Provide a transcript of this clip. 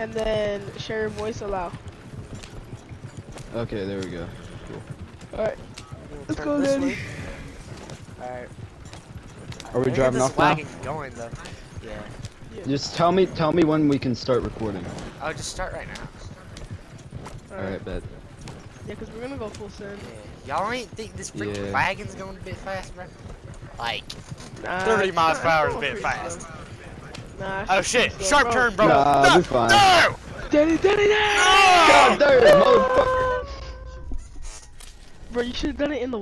and then share your voice allow. Okay, there we go. Alright, Let's go, this Danny. Alright. Are we driving this off now? wagon going though. Yeah. Just tell me, tell me when we can start recording. I'll just start right now. alright. Alright, bet. Yeah, cause we're gonna go full send. Y'all ain't think this freaking Yeah. wagon's going a bit fast, bro? Like Nah, 30 miles per hour is a bit pretty fast. slow. Nah, Oh shit! Sharp bro. turn, bro. Nah, no! we're fine. No! Danny, Danny, Danny! No! God damn, motherfucker! Bro, you should have done it in the